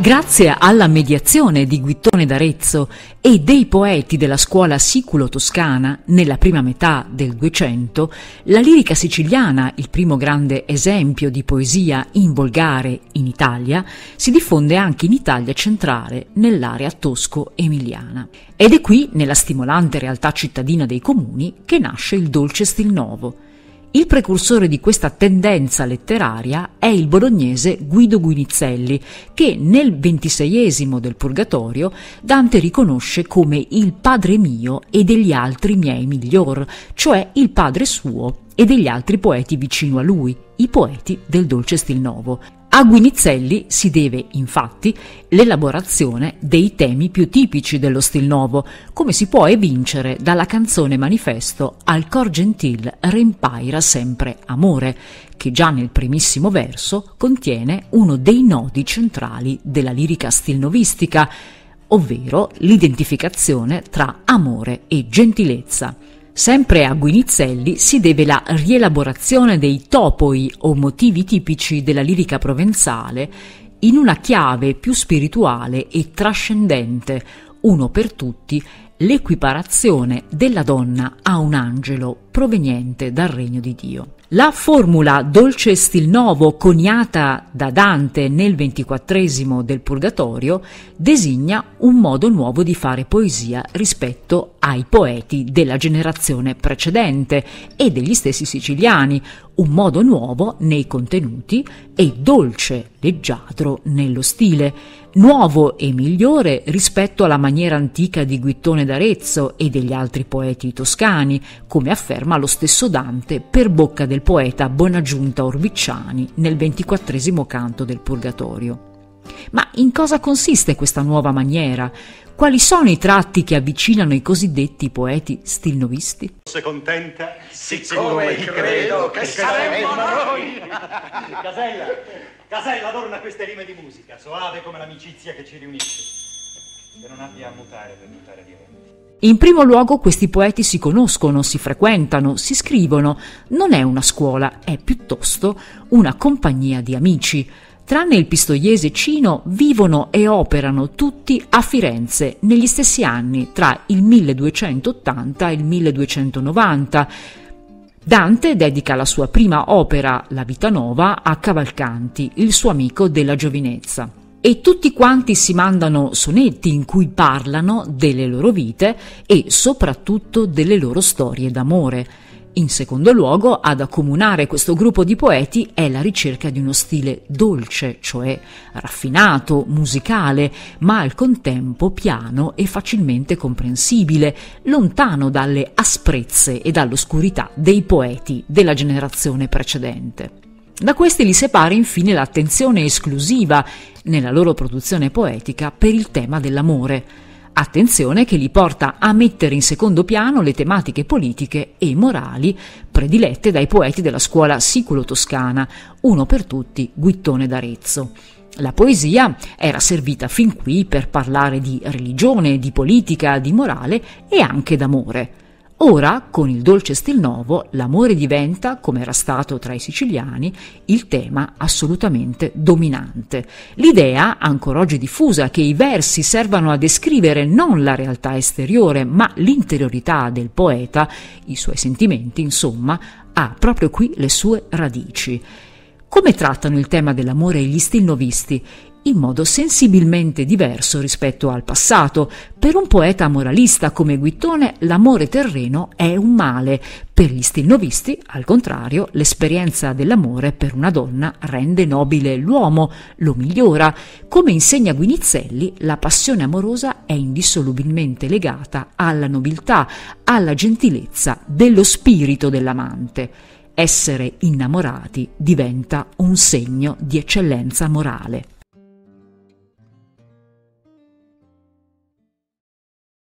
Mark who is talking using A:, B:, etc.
A: Grazie alla mediazione di Guittone d'Arezzo e dei poeti della scuola siculo-toscana nella prima metà del Duecento, la lirica siciliana, il primo grande esempio di poesia in volgare in Italia, si diffonde anche in Italia centrale, nell'area tosco-emiliana. Ed è qui, nella stimolante realtà cittadina dei comuni, che nasce il dolce stil nuovo il precursore di questa tendenza letteraria è il bolognese Guido Guinizelli, che nel ventiseiesimo del Purgatorio Dante riconosce come il padre mio e degli altri miei miglior, cioè il padre suo e degli altri poeti vicino a lui, i poeti del dolce stil nuovo. A Guinizelli si deve, infatti, l'elaborazione dei temi più tipici dello stil nuovo, come si può evincere dalla canzone manifesto Al cor gentil rempaira sempre amore, che già nel primissimo verso contiene uno dei nodi centrali della lirica stilnovistica, ovvero l'identificazione tra amore e gentilezza. Sempre a Guinizelli si deve la rielaborazione dei topoi o motivi tipici della lirica provenzale in una chiave più spirituale e trascendente, uno per tutti, l'equiparazione della donna a un angelo proveniente dal regno di Dio. La formula dolce stil novo coniata da Dante nel ventiquattresimo del Purgatorio designa un modo nuovo di fare poesia rispetto ai poeti della generazione precedente e degli stessi siciliani, un modo nuovo nei contenuti e dolce, leggiadro nello stile, nuovo e migliore rispetto alla maniera antica di Guittone d'Arezzo e degli altri poeti toscani, come afferma lo stesso Dante per bocca del poeta Bonagiunta Orvicciani nel ventiquattresimo canto del Purgatorio. Ma in cosa consiste questa nuova maniera? Quali sono i tratti che avvicinano i cosiddetti poeti stilnovisti?
B: Sei contenta? Siccome credo che saremmo noi! Casella, Casella, torna queste rime di musica, soave come l'amicizia che ci riunisce. Che non abbia a mutare per mutare di venti.
A: In primo luogo questi poeti si conoscono, si frequentano, si scrivono. Non è una scuola, è piuttosto una compagnia di amici. Tranne il pistoiese Cino, vivono e operano tutti a Firenze negli stessi anni, tra il 1280 e il 1290. Dante dedica la sua prima opera, La Vita Nova, a Cavalcanti, il suo amico della giovinezza. E tutti quanti si mandano sonetti in cui parlano delle loro vite e soprattutto delle loro storie d'amore. In secondo luogo, ad accomunare questo gruppo di poeti è la ricerca di uno stile dolce, cioè raffinato, musicale, ma al contempo piano e facilmente comprensibile, lontano dalle asprezze e dall'oscurità dei poeti della generazione precedente. Da questi li separa infine l'attenzione esclusiva nella loro produzione poetica per il tema dell'amore, Attenzione che li porta a mettere in secondo piano le tematiche politiche e morali predilette dai poeti della scuola siculo-toscana, uno per tutti Guittone d'Arezzo. La poesia era servita fin qui per parlare di religione, di politica, di morale e anche d'amore. Ora, con il dolce stil nuovo, l'amore diventa, come era stato tra i siciliani, il tema assolutamente dominante. L'idea, ancora oggi diffusa, che i versi servano a descrivere non la realtà esteriore, ma l'interiorità del poeta, i suoi sentimenti, insomma, ha proprio qui le sue radici. Come trattano il tema dell'amore gli stilnovisti? In modo sensibilmente diverso rispetto al passato. Per un poeta moralista come Guittone l'amore terreno è un male, per gli stilnovisti, al contrario, l'esperienza dell'amore per una donna rende nobile l'uomo, lo migliora. Come insegna Guinizelli, la passione amorosa è indissolubilmente legata alla nobiltà, alla gentilezza dello spirito dell'amante. Essere innamorati diventa un segno di eccellenza morale.